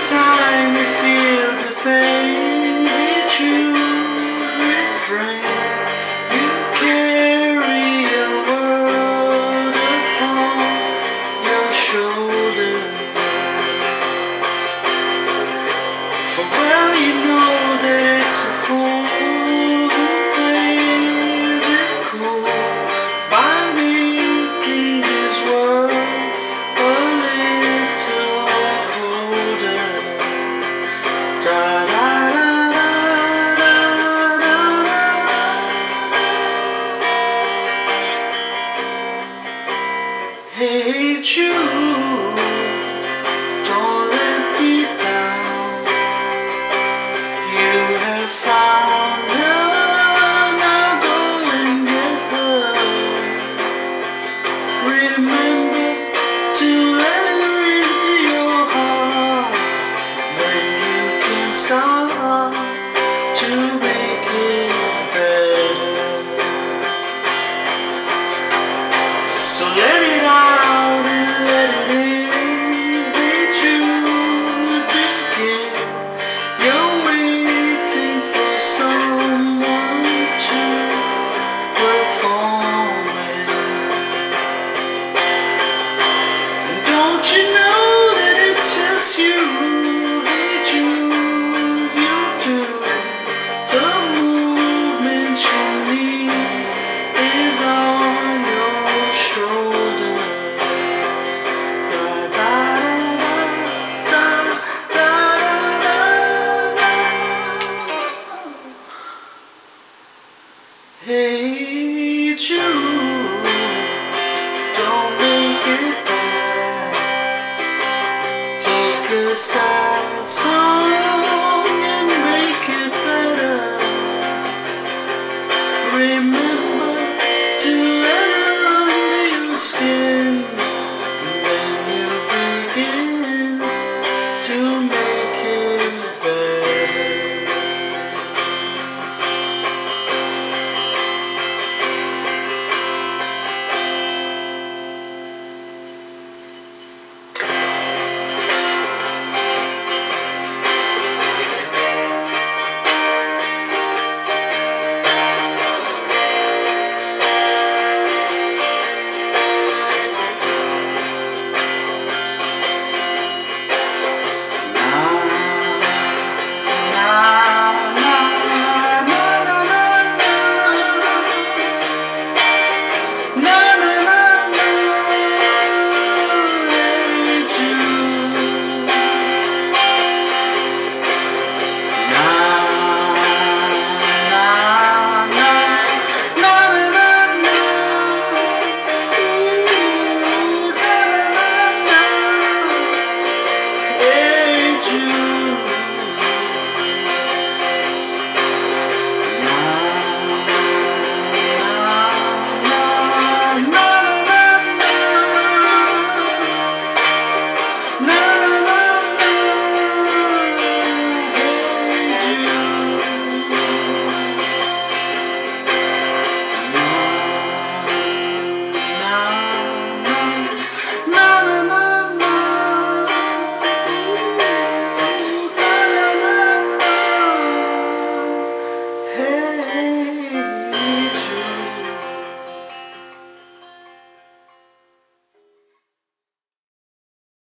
anytime you feel the pain, hey Jude refrain. You carry a world upon your shoulder. For well you know that it's a fool Hey Jude. don't make it bad. Take a sad song.